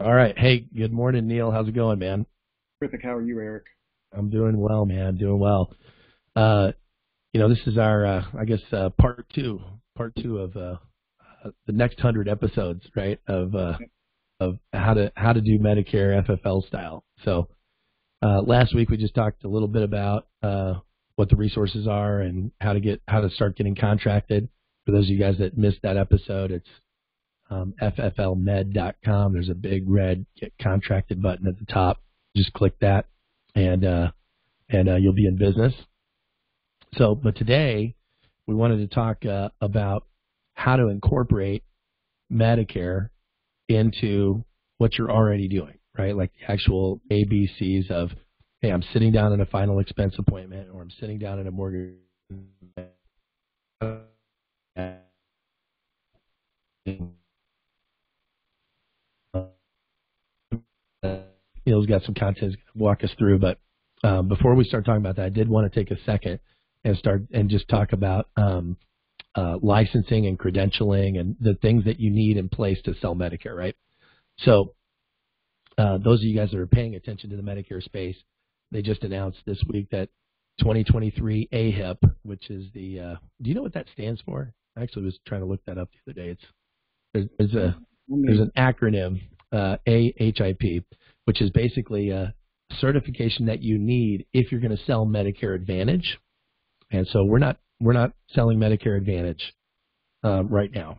All right. Hey, good morning, Neil. How's it going, man? Terrific. How are you, Eric? I'm doing well, man. Doing well. Uh, you know, this is our, uh, I guess, uh, part two, part two of uh, uh the next hundred episodes, right? Of uh, of how to how to do Medicare FFL style. So uh, last week we just talked a little bit about uh, what the resources are and how to get how to start getting contracted. For those of you guys that missed that episode, it's um, fflmed.com. There's a big red get contracted button at the top. Just click that, and uh, and uh, you'll be in business. So, but today we wanted to talk uh, about how to incorporate Medicare into what you're already doing, right? Like the actual ABCs of, hey, I'm sitting down in a final expense appointment, or I'm sitting down in a mortgage Neil's got some content to walk us through, but um, before we start talking about that, I did want to take a second and start and just talk about um, uh, licensing and credentialing and the things that you need in place to sell Medicare, right? So, uh, those of you guys that are paying attention to the Medicare space, they just announced this week that 2023 AHIP, which is the, uh, do you know what that stands for? I actually was trying to look that up the other day. It's there's, there's a there's an acronym uh, AHIP, which is basically a certification that you need if you're going to sell Medicare Advantage. And so we're not we're not selling Medicare Advantage um, right now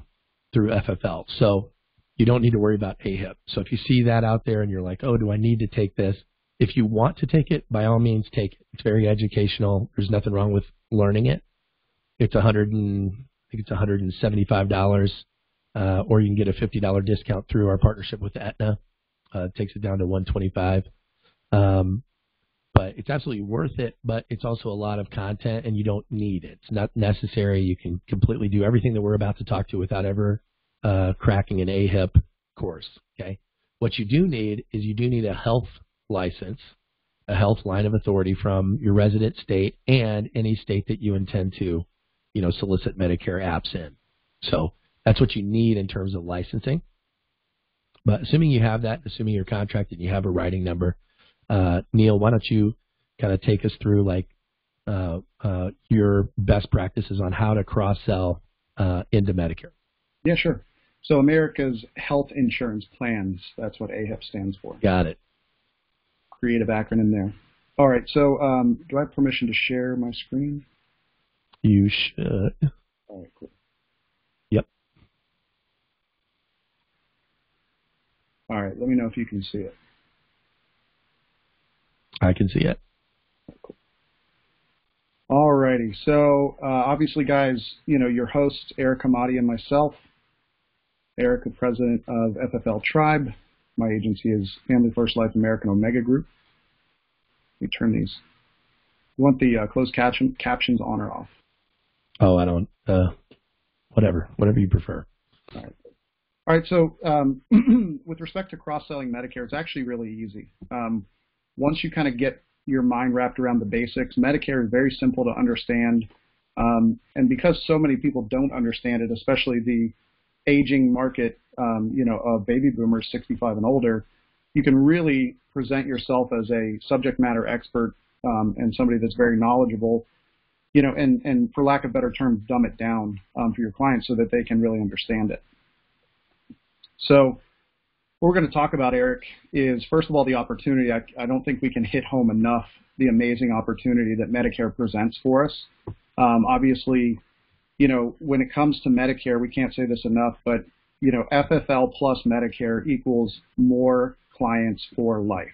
through FFL. So you don't need to worry about AHIP. So if you see that out there and you're like, oh, do I need to take this? If you want to take it, by all means, take it. It's very educational. There's nothing wrong with learning it. It's hundred and I think it's 175 dollars, uh, or you can get a fifty dollar discount through our partnership with Aetna. Uh, takes it down to 125. Um, but it's absolutely worth it. But it's also a lot of content, and you don't need it. It's not necessary. You can completely do everything that we're about to talk to without ever uh, cracking an AHIP course. Okay. What you do need is you do need a health license, a health line of authority from your resident state and any state that you intend to, you know, solicit Medicare apps in. So that's what you need in terms of licensing. But assuming you have that, assuming you're contracted, and you have a writing number, uh, Neil, why don't you kind of take us through like uh, uh, your best practices on how to cross sell uh, into Medicare? Yeah, sure. So America's Health Insurance Plans, that's what AHIP stands for. Got it. Creative acronym there. All right, so um, do I have permission to share my screen? You should. All right, cool. All right, let me know if you can see it. I can see it. All righty. So uh, obviously, guys, you know your hosts Eric Hamadi and myself. Eric, the president of FFL Tribe. My agency is Family First Life American Omega Group. Let me turn these. You want the uh, closed caption, captions on or off? Oh, I don't. Uh, whatever, whatever you prefer. All right. All right. So um, with respect to cross-selling Medicare, it's actually really easy. Um, once you kind of get your mind wrapped around the basics, Medicare is very simple to understand. Um, and because so many people don't understand it, especially the aging market, um, you know, of baby boomers 65 and older, you can really present yourself as a subject matter expert um, and somebody that's very knowledgeable, you know, and, and for lack of better terms, dumb it down um, for your clients so that they can really understand it. So what we're going to talk about, Eric, is first of all the opportunity. I, I don't think we can hit home enough the amazing opportunity that Medicare presents for us. Um, obviously, you know, when it comes to Medicare, we can't say this enough, but you know, FFL plus Medicare equals more clients for life,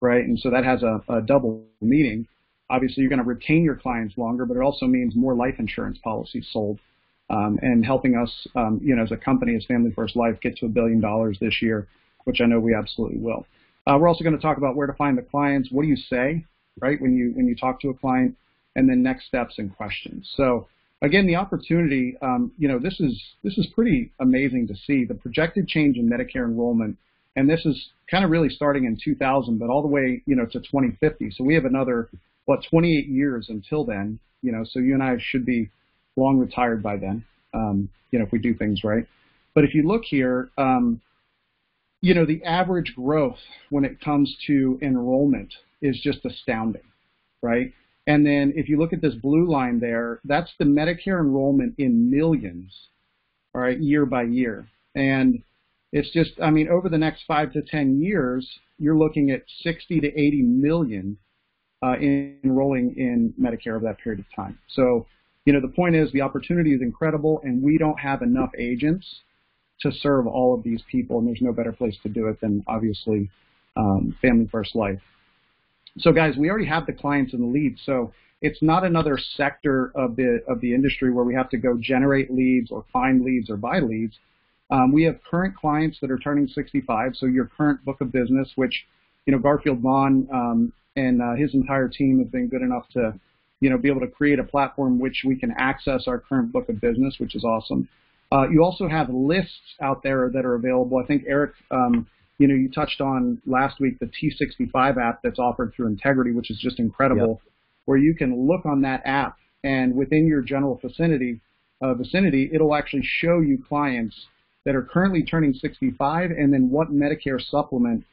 right? And so that has a, a double meaning. Obviously, you're going to retain your clients longer, but it also means more life insurance policies sold, um, and helping us, um, you know, as a company, as Family First Life, get to a billion dollars this year, which I know we absolutely will. Uh, we're also going to talk about where to find the clients. What do you say, right, when you when you talk to a client, and then next steps and questions. So again, the opportunity, um, you know, this is this is pretty amazing to see the projected change in Medicare enrollment, and this is kind of really starting in 2000, but all the way, you know, to 2050. So we have another what 28 years until then, you know. So you and I should be long retired by then, um, you know, if we do things right. But if you look here, um, you know, the average growth when it comes to enrollment is just astounding, right? And then if you look at this blue line there, that's the Medicare enrollment in millions, all right, year by year. And it's just, I mean, over the next five to 10 years, you're looking at 60 to 80 million uh, in enrolling in Medicare over that period of time. So, you know, the point is the opportunity is incredible, and we don't have enough agents to serve all of these people, and there's no better place to do it than obviously um, Family First Life. So, guys, we already have the clients and the leads, so it's not another sector of the of the industry where we have to go generate leads or find leads or buy leads. Um, we have current clients that are turning 65, so your current book of business, which you know Garfield Vaughn um, and uh, his entire team have been good enough to you know be able to create a platform which we can access our current book of business, which is awesome. Uh, you also have lists out there that are available. I think Eric, um, you know, you touched on last week the T65 app that's offered through Integrity, which is just incredible, yep. where you can look on that app and within your general vicinity, uh, vicinity, it'll actually show you clients that are currently turning 65 and then what Medicare supplement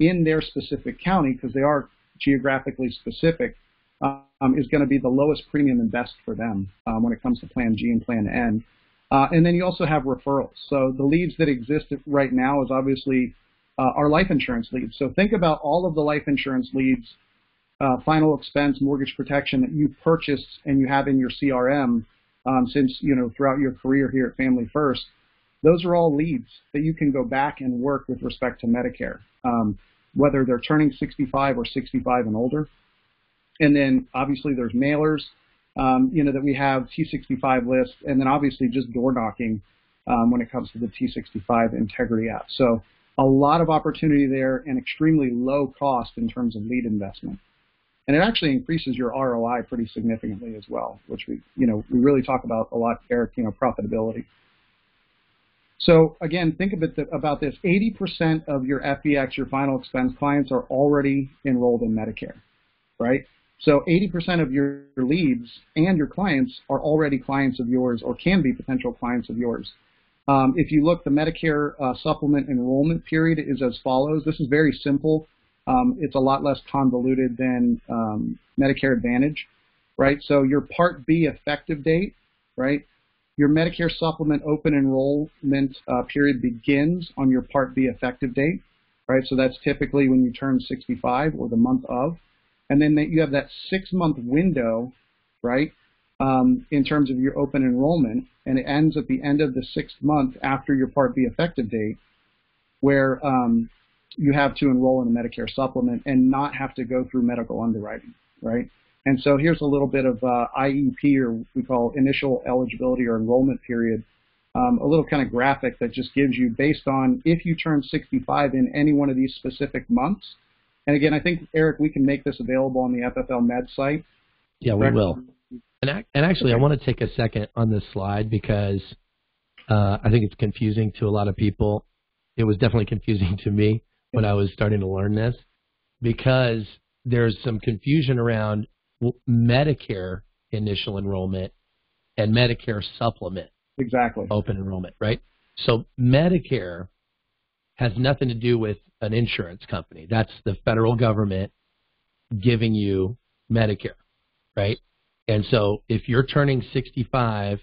in their specific county, because they are geographically specific, um, is going to be the lowest premium and best for them um, when it comes to Plan G and Plan N. Uh, and then you also have referrals. So the leads that exist right now is obviously uh, our life insurance leads. So think about all of the life insurance leads, uh, final expense, mortgage protection that you purchased and you have in your CRM um, since you know throughout your career here at Family First. Those are all leads that you can go back and work with respect to Medicare, um, whether they're turning 65 or 65 and older. And then obviously there's mailers um, you know, that we have T65 lists, and then obviously just door knocking um, when it comes to the T65 Integrity app. So a lot of opportunity there and extremely low cost in terms of lead investment. And it actually increases your ROI pretty significantly as well, which we, you know, we really talk about a lot, Eric, you know, profitability. So again, think about this. 80% of your FEX, your final expense clients, are already enrolled in Medicare, right? So 80% of your leads and your clients are already clients of yours or can be potential clients of yours. Um, if you look, the Medicare uh, supplement enrollment period is as follows. This is very simple. Um, it's a lot less convoluted than um, Medicare Advantage, right? So your Part B effective date, right? Your Medicare supplement open enrollment uh, period begins on your Part B effective date, right? So that's typically when you turn 65 or the month of and then you have that six month window, right, um, in terms of your open enrollment, and it ends at the end of the sixth month after your Part B effective date, where um, you have to enroll in a Medicare supplement and not have to go through medical underwriting, right? And so here's a little bit of uh, IEP, or we call initial eligibility or enrollment period, um, a little kind of graphic that just gives you based on if you turn 65 in any one of these specific months, and again, I think Eric, we can make this available on the FFL Med site. Yeah, we will. And, and actually, okay. I want to take a second on this slide because uh, I think it's confusing to a lot of people. It was definitely confusing to me when I was starting to learn this because there's some confusion around Medicare initial enrollment and Medicare supplement. Exactly. Open enrollment, right? So Medicare has nothing to do with an insurance company. That's the federal government giving you Medicare, right? And so if you're turning 65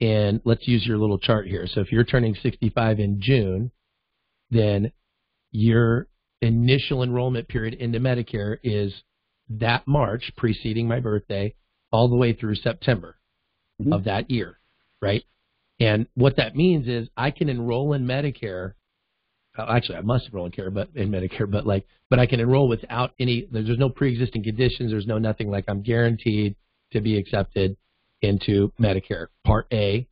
and let's use your little chart here. So if you're turning 65 in June, then your initial enrollment period into Medicare is that March preceding my birthday all the way through September mm-hmm. of that year, right? And what that means is I can enroll in Medicare Uh, actually I must enroll in care, but in Medicare, but like, but I can enroll without any. There's no pre-existing conditions. There's no nothing. Like I'm guaranteed to be accepted into Medicare. Part A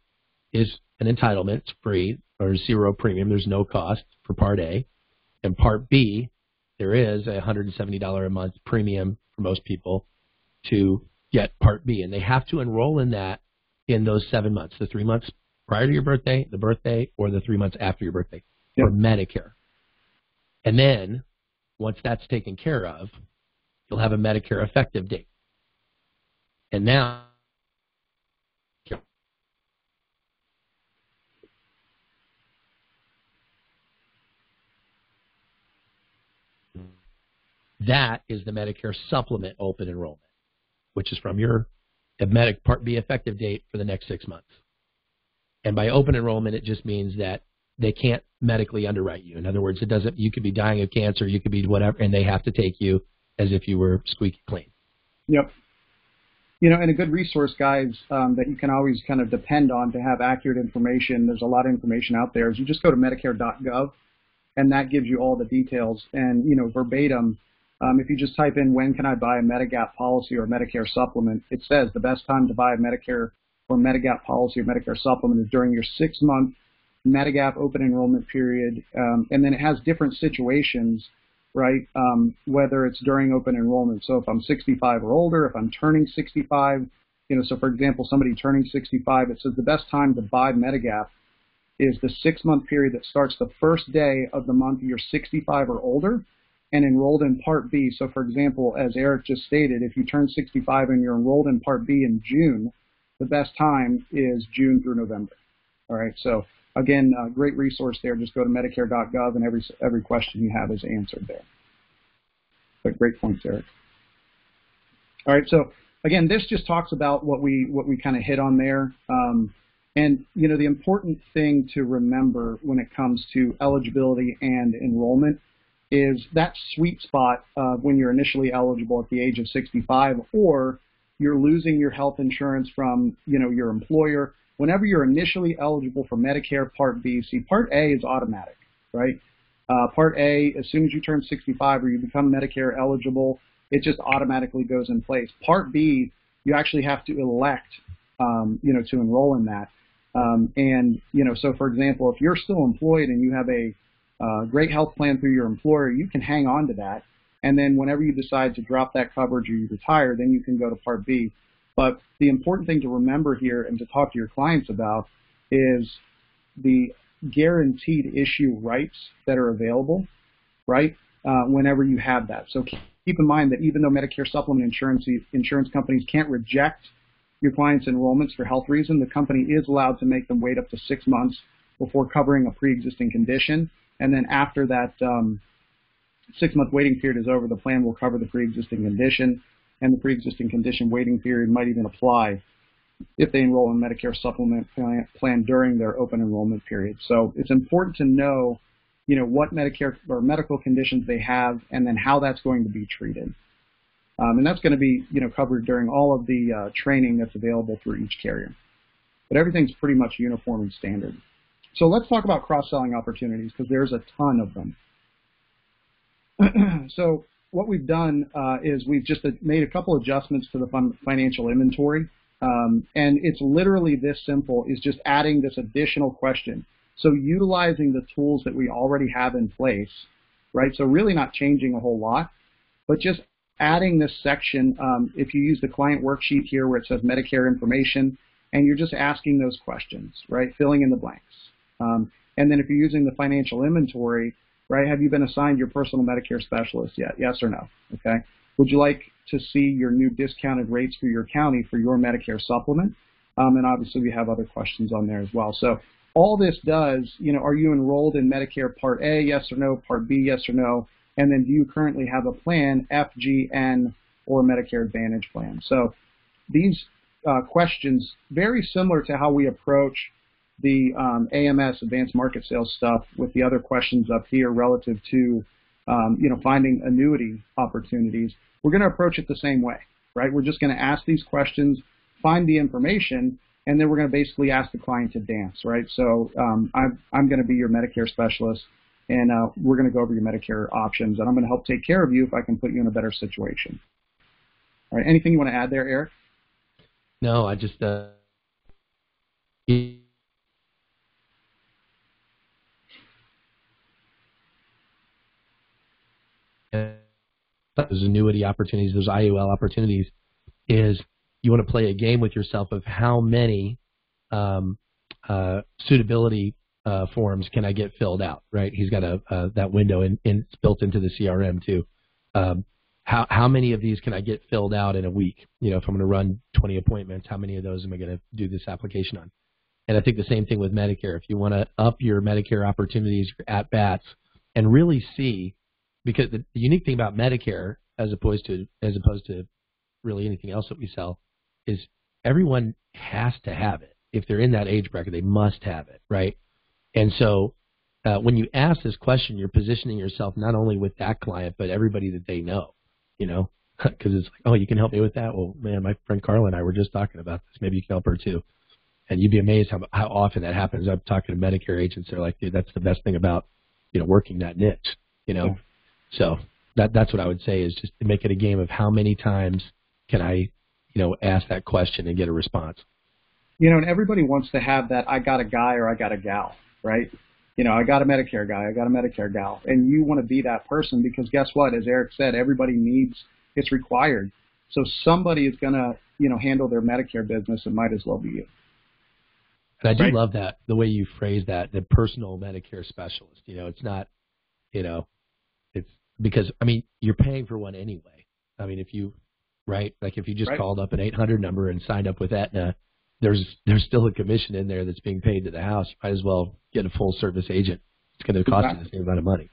is an entitlement. It's free or zero premium. There's no cost for Part A, and Part B, there is a $170 a month premium for most people to get Part B, and they have to enroll in that in those seven months, the three months prior to your birthday, the birthday, or the three months after your birthday yep. for Medicare. And then, once that's taken care of, you'll have a Medicare effective date. And now, that is the Medicare supplement open enrollment, which is from your Medic Part B effective date for the next six months. And by open enrollment, it just means that they can't medically underwrite you. In other words, it doesn't. You could be dying of cancer, you could be whatever, and they have to take you as if you were squeaky clean. Yep. You know, and a good resource, guys, um, that you can always kind of depend on to have accurate information. There's a lot of information out there. Is you just go to Medicare.gov, and that gives you all the details. And you know, verbatim, um, if you just type in when can I buy a Medigap policy or Medicare supplement, it says the best time to buy a Medicare or Medigap policy or Medicare supplement is during your six month Medigap open enrollment period, um, and then it has different situations, right? Um, whether it's during open enrollment. So if I'm 65 or older, if I'm turning 65, you know, so for example, somebody turning 65, it says the best time to buy Medigap is the six month period that starts the first day of the month you're 65 or older and enrolled in Part B. So for example, as Eric just stated, if you turn 65 and you're enrolled in Part B in June, the best time is June through November. All right, so Again, uh, great resource there. Just go to Medicare.gov, and every every question you have is answered there. But great points, Eric. All right, so again, this just talks about what we what we kind of hit on there. Um, and you know, the important thing to remember when it comes to eligibility and enrollment is that sweet spot when you're initially eligible at the age of 65, or you're losing your health insurance from you know your employer whenever you're initially eligible for Medicare Part B, see, Part A is automatic, right? Uh, Part A, as soon as you turn 65 or you become Medicare eligible, it just automatically goes in place. Part B, you actually have to elect, um, you know, to enroll in that. Um, and, you know, so for example, if you're still employed and you have a uh, great health plan through your employer, you can hang on to that. And then whenever you decide to drop that coverage or you retire, then you can go to Part B. But the important thing to remember here and to talk to your clients about is the guaranteed issue rights that are available, right? Uh, whenever you have that. So keep in mind that even though Medicare supplement insurance insurance companies can't reject your client's enrollments for health reason, the company is allowed to make them wait up to six months before covering a pre-existing condition, and then after that um, six-month waiting period is over, the plan will cover the pre-existing condition and the pre-existing condition waiting period might even apply if they enroll in Medicare supplement plan during their open enrollment period. So it's important to know, you know, what Medicare or medical conditions they have and then how that's going to be treated. Um, and that's going to be, you know, covered during all of the uh, training that's available through each carrier. But everything's pretty much uniform and standard. So let's talk about cross-selling opportunities because there's a ton of them. so what we've done uh, is we've just made a couple adjustments to the financial inventory. Um, and it's literally this simple, is just adding this additional question. So utilizing the tools that we already have in place, right? So really not changing a whole lot, but just adding this section. Um, if you use the client worksheet here where it says Medicare information, and you're just asking those questions, right? Filling in the blanks. Um, and then if you're using the financial inventory, right? Have you been assigned your personal Medicare specialist yet? Yes or no? Okay. Would you like to see your new discounted rates for your county for your Medicare supplement? Um, and obviously we have other questions on there as well. So all this does, you know, are you enrolled in Medicare Part A, yes or no, Part B, yes or no, and then do you currently have a plan, F, G, N, or Medicare Advantage plan? So these uh, questions, very similar to how we approach the um, AMS, advanced market sales stuff, with the other questions up here relative to, um, you know, finding annuity opportunities, we're going to approach it the same way, right? We're just going to ask these questions, find the information, and then we're going to basically ask the client to dance, right? So um, I'm, I'm going to be your Medicare specialist, and uh, we're going to go over your Medicare options, and I'm going to help take care of you if I can put you in a better situation. All right, anything you want to add there, Eric? No, I just uh, those annuity opportunities, those IUL opportunities, is you want to play a game with yourself of how many um, uh, suitability uh, forms can I get filled out, right? He's got a uh, that window in, in built into the CRM too. Um, how how many of these can I get filled out in a week? You know, if I'm going to run 20 appointments, how many of those am I going to do this application on? And I think the same thing with Medicare. If you want to up your Medicare opportunities, at bats, and really see because the, unique thing about Medicare, as opposed to as opposed to really anything else that we sell, is everyone has to have it. If they're in that age bracket, they must have it, right? And so uh, when you ask this question, you're positioning yourself not only with that client, but everybody that they know, you know, because it's like, oh, you can help me with that. Well, man, my friend Carla and I were just talking about this. Maybe you can help her too. And you'd be amazed how how often that happens. I'm talking to Medicare agents. They're like, dude, that's the best thing about, you know, working that niche, you know. Yeah. So that that's what I would say is just to make it a game of how many times can I, you know, ask that question and get a response. You know, and everybody wants to have that I got a guy or I got a gal, right? You know, I got a Medicare guy, I got a Medicare gal, and you want to be that person because guess what? As Eric said, everybody needs it's required. So somebody is going to, you know, handle their Medicare business. It might as well be you. And I do right? love that the way you phrase that, the personal Medicare specialist. You know, it's not, you know, it's because I mean you're paying for one anyway. I mean, if you, right, like if you just right. called up an 800 number and signed up with Aetna, there's there's still a commission in there that's being paid to the house. You might as well get a full service agent. It's going to cost exactly. you the same amount of money.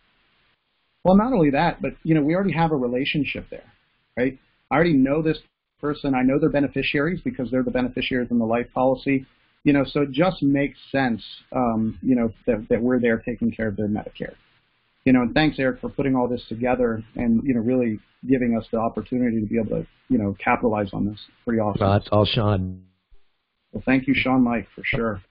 Well, not only that, but you know, we already have a relationship there right? I already know this person. I know their beneficiaries because they're the beneficiaries in the life policy. You know, so it just makes sense, um, you know, that, that we're there taking care of their Medicare. You know, and thanks, Eric, for putting all this together and, you know, really giving us the opportunity to be able to, you know, capitalize on this. Pretty awesome. Well, that's all Shawn. Well, thank you, Shawn Meaike, for sure.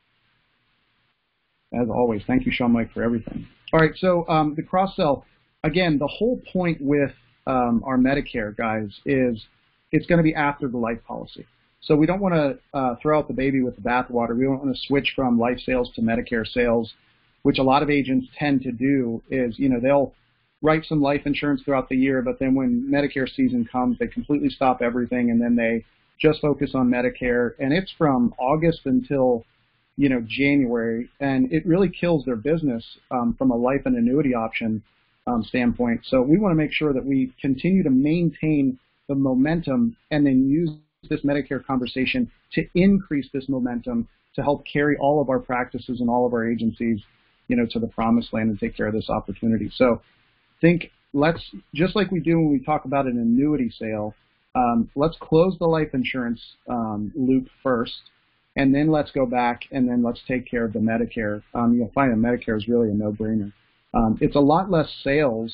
As always, thank you, Shawn Meaike, for everything. All right, so um, the cross sell, again, the whole point with um, our Medicare guys is it's going to be after the life policy. So we don't want to uh, throw out the baby with the bathwater. We don't want to switch from life sales to Medicare sales, which a lot of agents tend to do. Is you know they'll write some life insurance throughout the year, but then when Medicare season comes, they completely stop everything and then they just focus on Medicare. And it's from August until you know January, and it really kills their business um, from a life and annuity option um, standpoint. So we want to make sure that we continue to maintain the momentum and then use this Medicare conversation to increase this momentum to help carry all of our practices and all of our agencies, you know, to the promised land and take care of this opportunity. So think let's just like we do when we talk about an annuity sale, um, let's close the life insurance um, loop first, and then let's go back and then let's take care of the Medicare. Um, you'll find that Medicare is really a no-brainer. Um, it's a lot less sales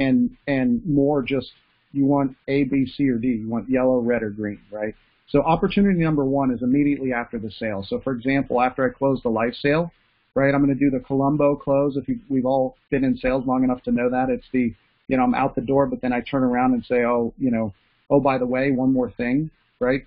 and and more just you want A, B, C, or D. You want yellow, red, or green, right? So opportunity number one is immediately after the sale. So for example, after I close the life sale, right, I'm going to do the Columbo close. If you, we've all been in sales long enough to know that, it's the, you know, I'm out the door, but then I turn around and say, oh, you know, oh, by the way, one more thing, right?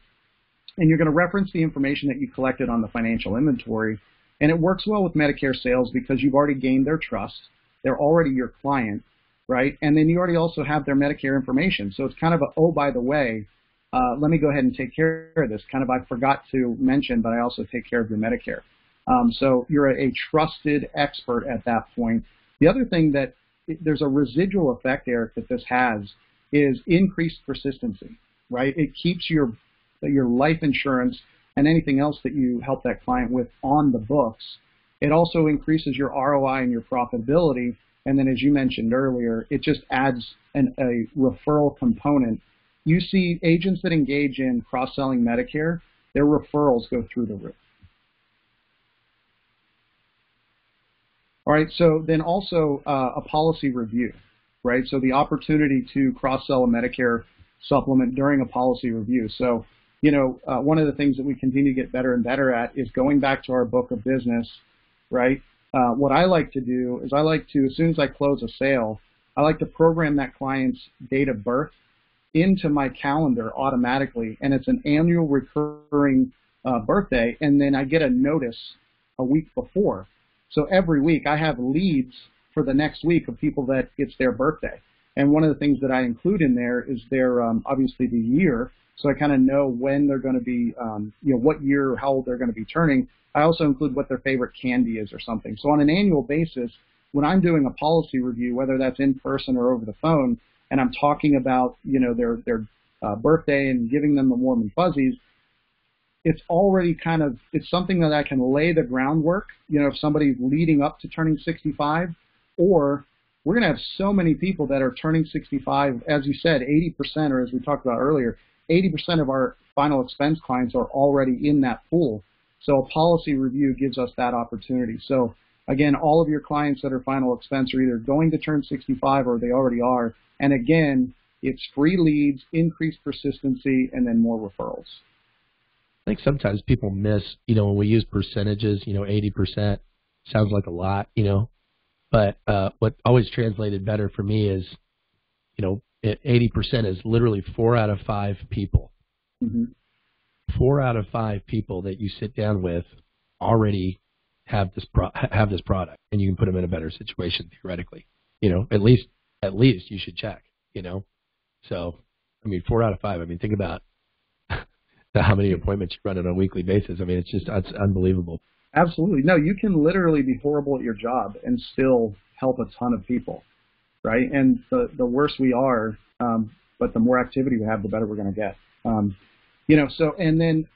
And you're going to reference the information that you collected on the financial inventory. And it works well with Medicare sales because you've already gained their trust they're already your client, right? And then you already also have their Medicare information. So it's kind of a, oh, by the way, uh, let me go ahead and take care of this. Kind of I forgot to mention, but I also take care of your Medicare. Um, so you're a, a trusted expert at that point. The other thing that there's a residual effect, Eric, that this has is increased persistency, right? It keeps your your life insurance and anything else that you help that client with on the books it also increases your ROI and your profitability. And then, as you mentioned earlier, it just adds an, a referral component. You see agents that engage in cross-selling Medicare, their referrals go through the roof. All right, so then also uh, a policy review, right? So the opportunity to cross-sell a Medicare supplement during a policy review. So, you know, uh, one of the things that we continue to get better and better at is going back to our book of business right? Uh, what I like to do is I like to, as soon as I close a sale, I like to program that client's date of birth into my calendar automatically, and it's an annual recurring uh, birthday, and then I get a notice a week before. So every week I have leads for the next week of people that it's their birthday. And one of the things that I include in there is their um, obviously the year, so I kind of know when they're going to be, um, you know, what year, how old they're going to be turning. I also include what their favorite candy is or something. So on an annual basis, when I'm doing a policy review, whether that's in person or over the phone, and I'm talking about, you know, their their uh, birthday and giving them the warm and fuzzies, it's already kind of it's something that I can lay the groundwork. You know, if somebody's leading up to turning 65, or we're going to have so many people that are turning 65. As you said, 80%, or as we talked about earlier, 80% of our final expense clients are already in that pool. So a policy review gives us that opportunity. So again, all of your clients that are final expense are either going to turn 65 or they already are. And again, it's free leads, increased persistency, and then more referrals. I think sometimes people miss, you know, when we use percentages, you know, 80% sounds like a lot, you know, but uh, what always translated better for me is, you know, 80% is literally four out of five people. Mm-hmm. Four out of five people that you sit down with already have this pro- have this product, and you can put them in a better situation theoretically. You know, at least at least you should check. You know, so I mean, four out of five. I mean, think about how many appointments you run on a weekly basis. I mean, it's just it's unbelievable. Absolutely. No, you can literally be horrible at your job and still help a ton of people, right? And the the worse we are, um, but the more activity we have, the better we're going to get. Um, you know, so and then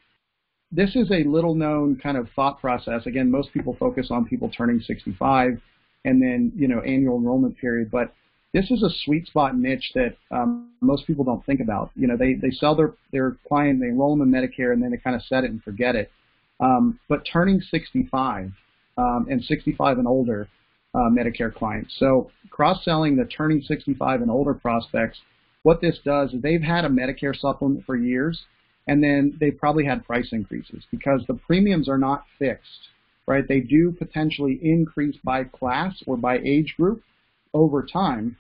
this is a little known kind of thought process. Again, most people focus on people turning 65 and then you know annual enrollment period, but this is a sweet spot niche that um, most people don't think about. You know, they they sell their their client, they enroll them in Medicare, and then they kind of set it and forget it. Um, but turning 65 um, and 65 and older uh, Medicare clients. So cross-selling the turning 65 and older prospects, what this does is they've had a Medicare supplement for years, and then they've probably had price increases because the premiums are not fixed, right? They do potentially increase by class or by age group over time.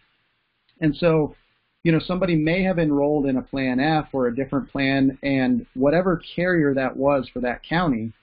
And so you know, somebody may have enrolled in a Plan F or a different plan, and whatever carrier that was for that county,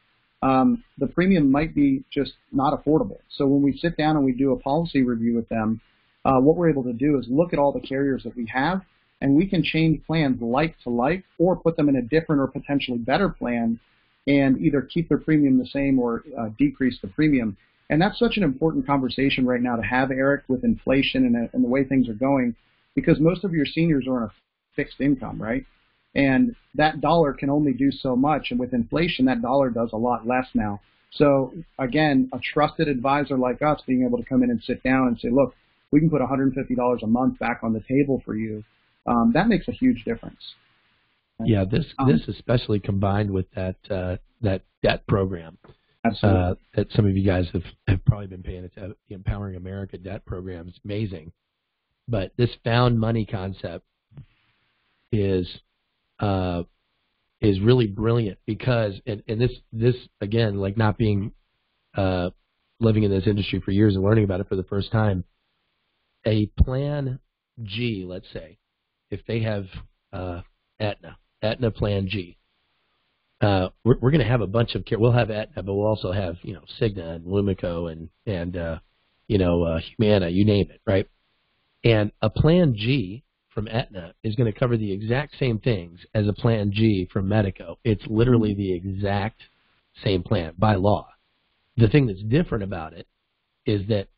um, the premium might be just not affordable. So when we sit down and we do a policy review with them, uh, what we're able to do is look at all the carriers that we have, and we can change plans like to like, or put them in a different or potentially better plan, and either keep their premium the same or uh, decrease the premium. And that's such an important conversation right now to have, Eric, with inflation and, and the way things are going because most of your seniors are on a fixed income, right? And that dollar can only do so much. And with inflation, that dollar does a lot less now. So again, a trusted advisor like us being able to come in and sit down and say, look, we can put $150 a month back on the table for you. Um, that makes a huge difference. Yeah, this um, this especially combined with that uh, that debt program uh, that some of you guys have, have probably been paying attention. The Empowering America debt program is amazing. But this found money concept is uh, is really brilliant because and, and this this again like not being uh, living in this industry for years and learning about it for the first time. A plan G, let's say, if they have uh, Aetna, Aetna Plan G, uh, we're, we're going to have a bunch of care. We'll have Aetna, but we'll also have you know Cigna and Lumico and and uh, you know uh, Humana, you name it, right? And a Plan G from Aetna is going to cover the exact same things as a Plan G from Medico. It's literally the exact same plan by law. The thing that's different about it is that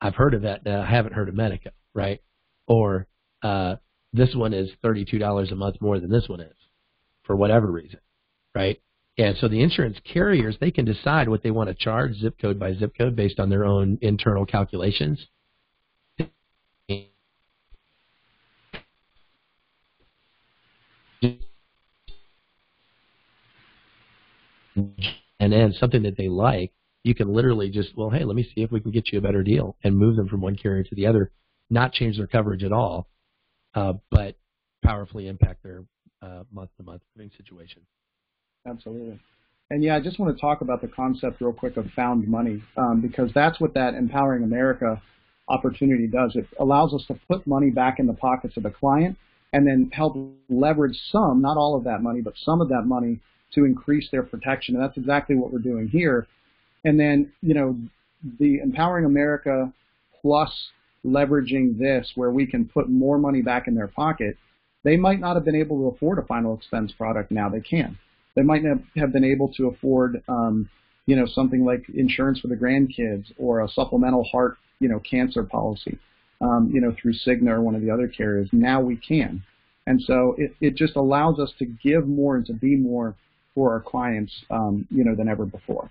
I've heard of Aetna, I haven't heard of Medico, right? Or uh, this one is $32 a month more than this one is for whatever reason, right? And so the insurance carriers, they can decide what they want to charge zip code by zip code based on their own internal calculations. and then something that they like, you can literally just, well, hey, let me see if we can get you a better deal and move them from one carrier to the other, not change their coverage at all, uh, but powerfully impact their month to month living situation. Absolutely. And yeah, I just want to talk about the concept real quick of found money um, because that's what that Empowering America opportunity does. It allows us to put money back in the pockets of the client and then help leverage some, not all of that money, but some of that money to increase their protection. And that's exactly what we're doing here. And then, you know, the Empowering America plus leveraging this where we can put more money back in their pocket, they might not have been able to afford a final expense product. Now they can. They might not have been able to afford, um, you know, something like insurance for the grandkids or a supplemental heart, you know, cancer policy um, you know, through Cigna or one of the other carriers. Now we can. And so it, it just allows us to give more and to be more for our clients, um, you know, than ever before.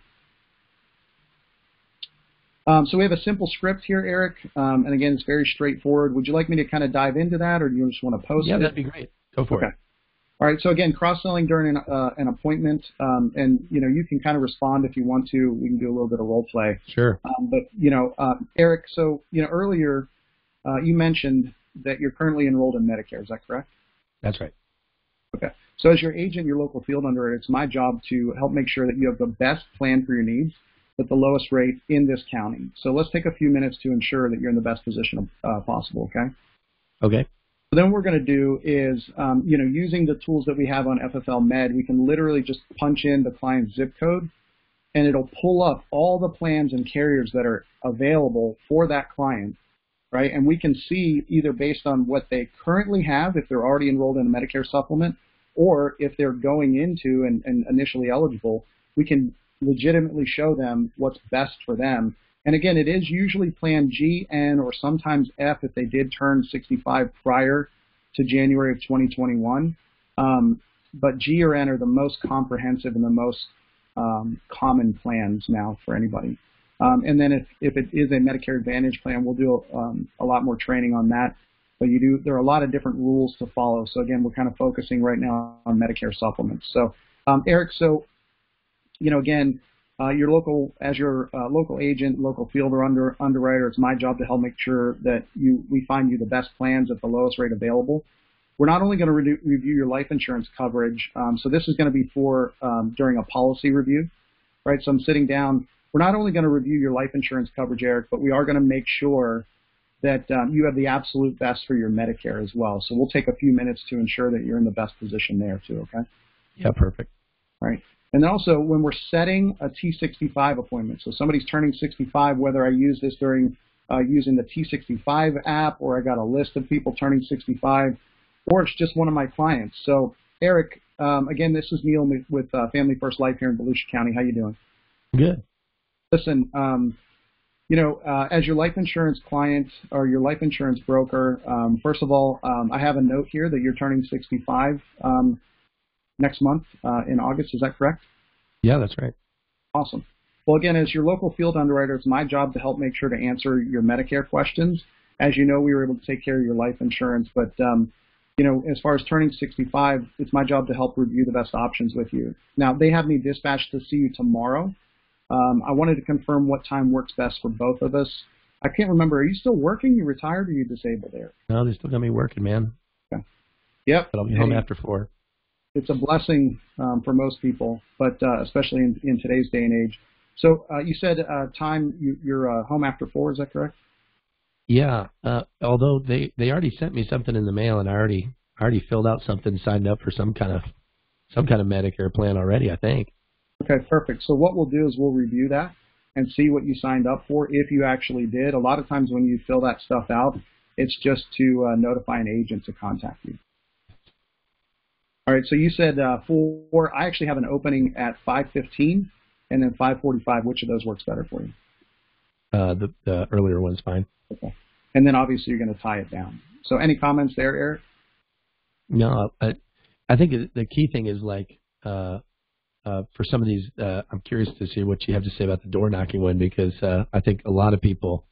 Um, so we have a simple script here, Eric, um, and again, it's very straightforward. Would you like me to kind of dive into that, or do you just want to post yeah, it? Yeah, that'd be great. Go for okay. it. All right. So again, cross-selling during an, uh, an appointment, um, and you know, you can kind of respond if you want to. We can do a little bit of role play. Sure. Um, but you know, um, Eric, so you know, earlier uh, you mentioned that you're currently enrolled in Medicare. Is that correct? That's right. Okay. So as your agent, your local field underwriter, it's my job to help make sure that you have the best plan for your needs at the lowest rate in this county. So let's take a few minutes to ensure that you're in the best position uh, possible. Okay. Okay. So then what we're going to do is, um, you know, using the tools that we have on FFL Med, we can literally just punch in the client's zip code, and it'll pull up all the plans and carriers that are available for that client, right? And we can see either based on what they currently have, if they're already enrolled in a Medicare supplement, or if they're going into and, and initially eligible, we can legitimately show them what's best for them and again, it is usually plan G, N, or sometimes F if they did turn 65 prior to January of 2021. Um, but G or N are the most comprehensive and the most um, common plans now for anybody. Um, and then if, if it is a Medicare Advantage plan, we'll do um, a lot more training on that. But you do there are a lot of different rules to follow. So again, we're kind of focusing right now on Medicare supplements. So um, Eric, so you know again, uh, your local, as your uh, local agent, local field or under, underwriter, it's my job to help make sure that you we find you the best plans at the lowest rate available. We're not only going to re- review your life insurance coverage, um, so this is going to be for um, during a policy review, right? So I'm sitting down. We're not only going to review your life insurance coverage, Eric, but we are going to make sure that um, you have the absolute best for your Medicare as well. So we'll take a few minutes to ensure that you're in the best position there too. Okay. Yeah, perfect. All right. And then also when we're setting a T65 appointment, so somebody's turning 65, whether I use this during uh, using the T65 app or I got a list of people turning 65, or it's just one of my clients. So Eric, um, again, this is Neil with uh, Family First Life here in Volusia County. How you doing? Good. Listen, um, you know, uh, as your life insurance client or your life insurance broker, um, first of all, um, I have a note here that you're turning 65. Next month uh, in August. Is that correct? Yeah, that's right. Awesome. Well, again, as your local field underwriter, it's my job to help make sure to answer your Medicare questions. As you know, we were able to take care of your life insurance, but um, you know, as far as turning 65, it's my job to help review the best options with you. Now, they have me dispatched to see you tomorrow. Um, I wanted to confirm what time works best for both of us. I can't remember. Are you still working? You retired or you disabled there? No, they still got me working, man. Okay. Yep. But I'll be home after four it's a blessing um, for most people, but uh, especially in, in today's day and age. So uh, you said uh, time you, you're uh, home after four. Is that correct? Yeah. Uh, although they they already sent me something in the mail, and I already I already filled out something, signed up for some kind of some kind of Medicare plan already. I think. Okay, perfect. So what we'll do is we'll review that and see what you signed up for if you actually did. A lot of times when you fill that stuff out, it's just to uh, notify an agent to contact you. All right, so you said uh, four. I actually have an opening at 5:15 and then 5:45. Which of those works better for you? Uh, the, the earlier one's fine. Okay. And then obviously you're going to tie it down. So any comments there, Eric? No, I, I think the key thing is like uh, uh, for some of these. Uh, I'm curious to see what you have to say about the door knocking one because uh, I think a lot of people.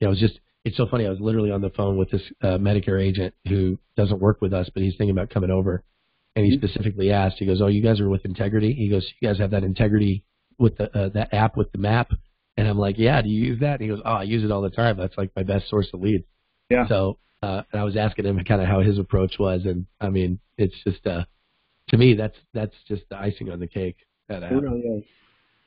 You know, it's just it's so funny. I was literally on the phone with this uh, Medicare agent who doesn't work with us, but he's thinking about coming over and he mm-hmm. specifically asked. He goes, "Oh, you guys are with Integrity." He goes, "You guys have that Integrity with the uh, that app with the map?" And I'm like, "Yeah, do you use that?" And he goes, "Oh, I use it all the time. That's like my best source of leads." Yeah. So, uh, and I was asking him kind of how his approach was, and I mean, it's just uh, to me that's that's just the icing on the cake. That app. It really is.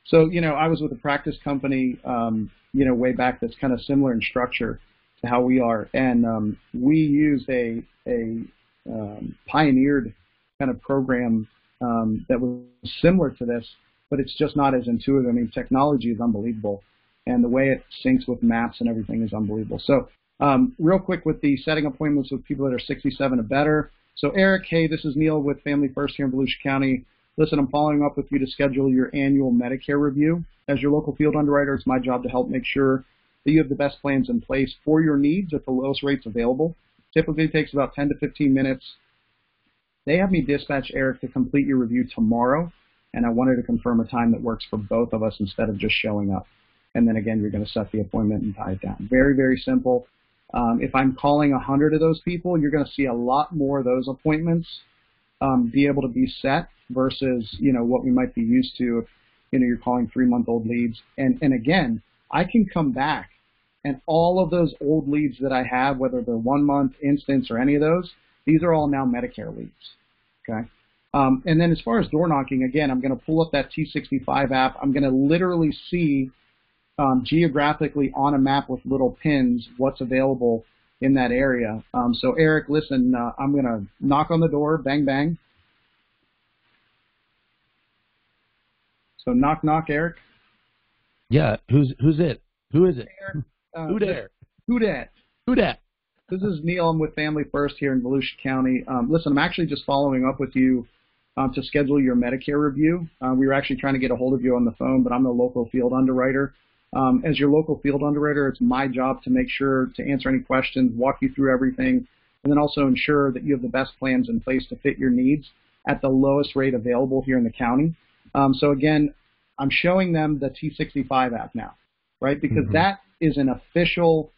So, you know, I was with a practice company, um, you know, way back that's kind of similar in structure to how we are, and um, we use a a um, pioneered kind of program um, that was similar to this, but it's just not as intuitive. I mean, technology is unbelievable, and the way it syncs with maps and everything is unbelievable. So, um, real quick with the setting appointments with people that are 67 or better. So, Eric, hey, this is Neil with Family First here in Volusia County. Listen, I'm following up with you to schedule your annual Medicare review. As your local field underwriter, it's my job to help make sure that you have the best plans in place for your needs at the lowest rates available. Typically takes about 10 to 15 minutes they have me dispatch Eric to complete your review tomorrow, and I wanted to confirm a time that works for both of us instead of just showing up. and then again, you're going to set the appointment and tie it down. Very, very simple. Um, if I'm calling 100 of those people, you're going to see a lot more of those appointments um, be able to be set versus you know what we might be used to if you know you're calling three month old leads. And and again, I can come back and all of those old leads that I have, whether they're one month, instance, or any of those, these are all now Medicare leads. Okay. Um, and then as far as door knocking, again, I'm going to pull up that T65 app. I'm going to literally see um, geographically on a map with little pins what's available in that area. Um, so Eric, listen, uh, I'm going to knock on the door, bang, bang. So knock, knock, Eric. Yeah, who's who's it? Who is it? Eric, uh, Who there? Who dat? Who dat? This is Neil. I'm with Family First here in Volusia County. Um, listen, I'm actually just following up with you um, to schedule your Medicare review. Uh, we were actually trying to get a hold of you on the phone, but I'm the local field underwriter. Um, as your local field underwriter, it's my job to make sure to answer any questions, walk you through everything, and then also ensure that you have the best plans in place to fit your needs at the lowest rate available here in the county. Um, so again, I'm showing them the T65 app now, right? Because Mhm. that is an official,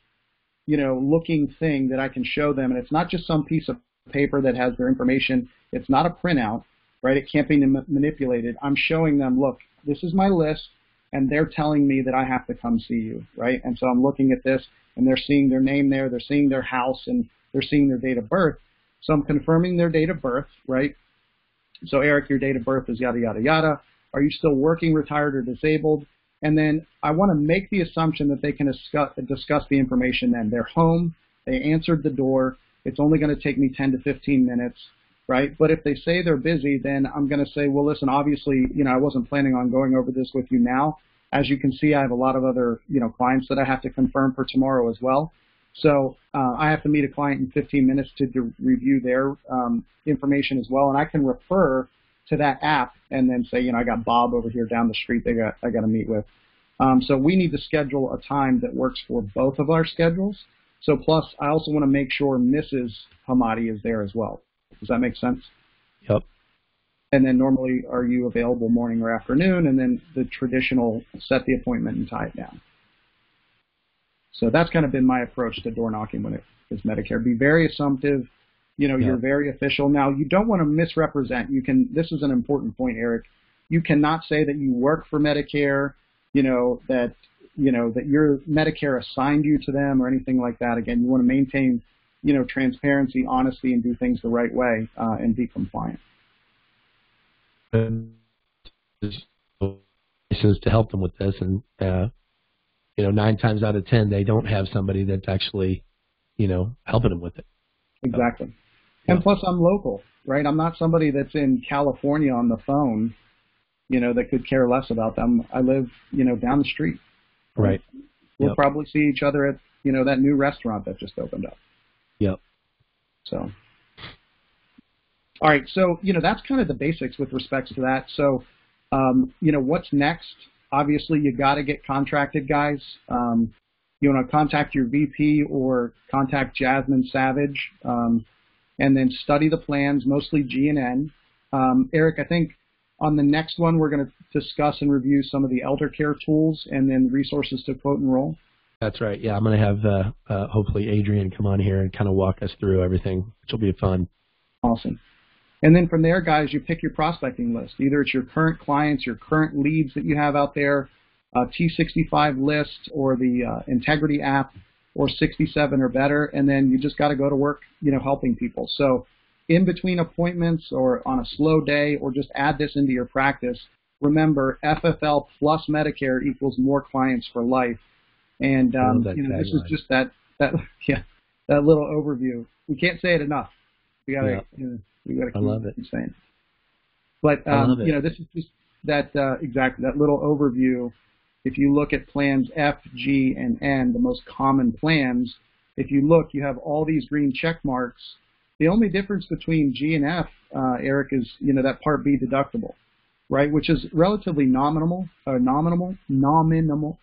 you know, looking thing that I can show them, and it's not just some piece of paper that has their information. It's not a printout, right? It can't be ma- manipulated. I'm showing them, look, this is my list, and they're telling me that I have to come see you, right? And so I'm looking at this, and they're seeing their name there, they're seeing their house, and they're seeing their date of birth. So I'm confirming their date of birth, right? So Eric, your date of birth is yada yada yada. Are you still working, retired, or disabled? And then I want to make the assumption that they can discuss, discuss the information then. They're home, they answered the door, it's only going to take me 10 to 15 minutes, right? But if they say they're busy, then I'm going to say, well, listen, obviously, you know, I wasn't planning on going over this with you now. As you can see, I have a lot of other, you know, clients that I have to confirm for tomorrow as well. So uh, I have to meet a client in 15 minutes to, to review their um, information as well, and I can refer to that app and then say, you know, I got Bob over here down the street. They got I got to meet with. Um, so we need to schedule a time that works for both of our schedules. So plus, I also want to make sure Mrs. Hamadi is there as well. Does that make sense? Yep. And then normally, are you available morning or afternoon? And then the traditional set the appointment and tie it down. So that's kind of been my approach to door knocking when it is Medicare. Be very assumptive. You know, Yeah. you're very official. Now, you don't want to misrepresent. You can. This is an important point, Eric. You cannot say that you work for Medicare. You know that you know that your Medicare assigned you to them or anything like that. Again, you want to maintain, you know, transparency, honesty, and do things the right way uh, and be compliant. License to help them with this, and uh, you know, nine times out of ten, they don't have somebody that's actually, you know, helping them with it. Exactly. And plus, I'm local, right? I'm not somebody that's in California on the phone, you know, that could care less about them. I live, you know, down the street. Right. We'll Yep. probably see each other at, you know, that new restaurant that just opened up. Yep. So, all right. So, you know, that's kind of the basics with respects to that. So, um, you know, what's next? Obviously, you got to get contracted, guys. Um, you want to contact your VP or contact Jasmine Savage, um, and then study the plans, mostly G and N. Um, Eric, I think on the next one we're going to discuss and review some of the elder care tools and then resources to quote and roll. That's right. Yeah, I'm going to have uh, uh, hopefully Adrian come on here and kind of walk us through everything, which will be fun. Awesome. And then from there, guys, you pick your prospecting list. Either it's your current clients, your current leads that you have out there, uh, T65 list, or the uh, Integrity app, or 67 or better, and then you just got to go to work, you know, helping people. So, in between appointments, or on a slow day, or just add this into your practice. Remember, FFL plus Medicare equals more clients for life. And um, you know, this is just that that yeah that little overview. We can't say it enough. We gotta Yeah. you know, we gotta I keep, love it. saying. But um, you know, this is just that uh, exactly that little overview. If you look at plans F, G, and N, the most common plans, if you look, you have all these green check marks. The only difference between G and F, uh, Eric, is you know that Part B deductible, right? Which is relatively nominal, uh, nominal, nominal,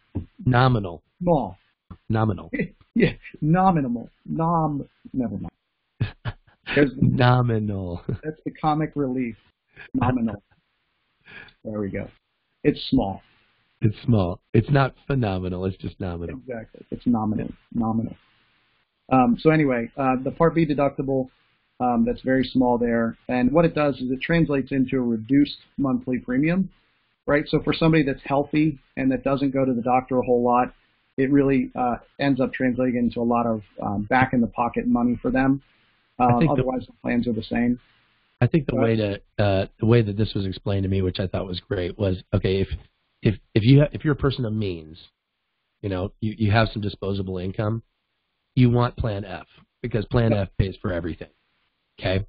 Nominal. small. Nominal. yeah, nominal, nom. Never mind. There's, Nominal. that's the comic relief. Nominal. There we go. It's small. It's small. It's not phenomenal. It's just nominal. Exactly. It's nominal. Nominal. Um, so anyway, uh, the Part B deductible um, that's very small there, and what it does is it translates into a reduced monthly premium, right? So for somebody that's healthy and that doesn't go to the doctor a whole lot, it really uh, ends up translating into a lot of um, back in the pocket money for them. Um, otherwise, the, the, plans are the same. I think the way to uh, the way that this was explained to me, which I thought was great, was okay if if if you ha- if you're a person of means, you know, you, you have some disposable income, you want Plan F because Plan F pays for everything. Okay,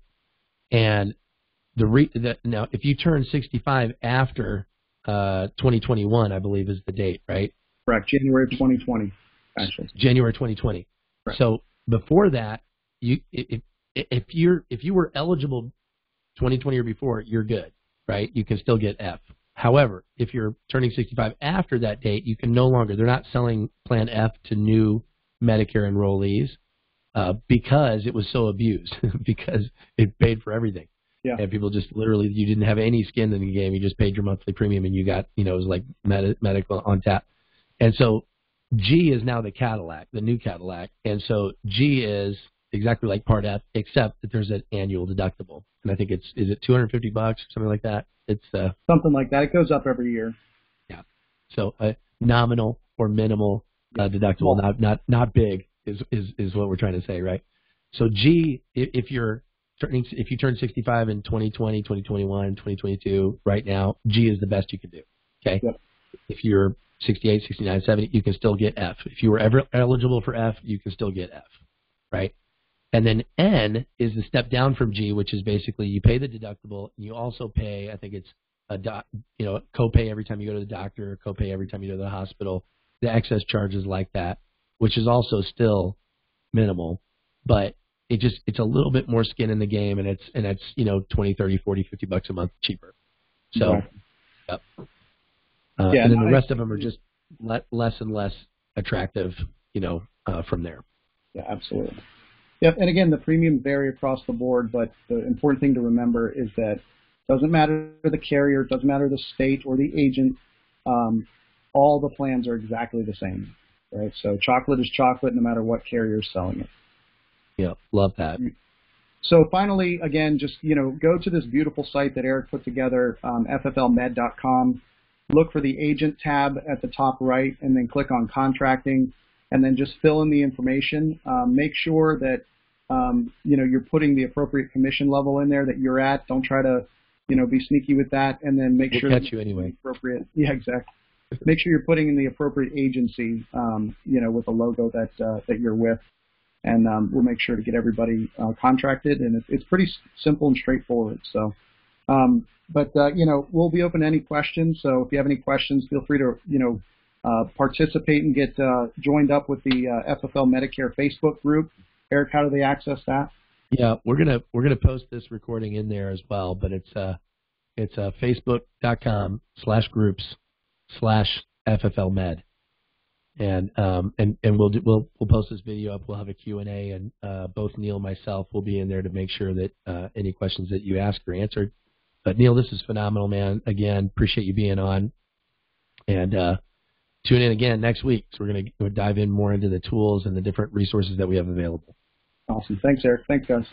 and the re- the, now if you turn 65 after uh, 2021, I believe is the date, right? Correct. January 2020, actually. January 2020. Correct. So before that, you if if you're if you were eligible 2020 or before, you're good, right? You can still get F. However, if you're turning 65 after that date, you can no longer. They're not selling Plan F to new Medicare enrollees uh, because it was so abused because it paid for everything. Yeah. And people just literally, you didn't have any skin in the game. You just paid your monthly premium and you got, you know, it was like med- medical on tap. And so G is now the Cadillac, the new Cadillac. And so G is exactly like Part F, except that there's an annual deductible. And I think it's, is it 250 bucks, or something like that? It's uh, something like that. It goes up every year. Yeah. So a uh, nominal or minimal uh, deductible, not, not, not big is, is, is what we're trying to say, right? So G, if you're turning, if you turn 65 in 2020, 2021, 2022, right now, G is the best you can do. Okay. Yep. If you're 68, 69, 70, you can still get F. If you were ever eligible for F, you can still get F, right? And then N is the step down from G, which is basically you pay the deductible and you also pay, I think it's a doc, you know, copay every time you go to the doctor, copay every time you go to the hospital, the excess charges like that, which is also still minimal, but it just it's a little bit more skin in the game and it's and it's, you know, 20, 30, 40, 50 bucks a month cheaper. So, right. yep. Uh, yeah, and then the rest of them are just le- less and less attractive, you know, uh, from there. Yeah, absolutely. Yep, and again, the premiums vary across the board, but the important thing to remember is that it doesn't matter the carrier, it doesn't matter the state or the agent, um, all the plans are exactly the same, right? So chocolate is chocolate no matter what carrier is selling it. Yeah, love that. So finally, again, just you know, go to this beautiful site that Eric put together, um, fflmed.com. Look for the agent tab at the top right, and then click on contracting and then just fill in the information. Um, make sure that um, you know you're putting the appropriate commission level in there that you're at. Don't try to you know be sneaky with that, and then make we'll sure catch you anyway. Appropriate, yeah, exactly. make sure you're putting in the appropriate agency, um, you know, with a logo that uh, that you're with, and um, we'll make sure to get everybody uh, contracted. And it's, it's pretty simple and straightforward. So, um, but uh, you know, we'll be open to any questions. So if you have any questions, feel free to you know participate and get uh, joined up with the uh, FFL Medicare Facebook group. Eric, how do they access that? Yeah, we're gonna we're gonna post this recording in there as well, but it's uh it's uh, facebook.com slash groups slash FFL Med, and um and and we'll do, we'll we'll post this video up. We'll have a Q and A, and uh, both Neil and myself will be in there to make sure that uh, any questions that you ask are answered. But Neil, this is phenomenal, man. Again, appreciate you being on, and uh, tune in again next week. So we're going to dive in more into the tools and the different resources that we have available. Awesome. Thanks, Eric. Thanks, guys.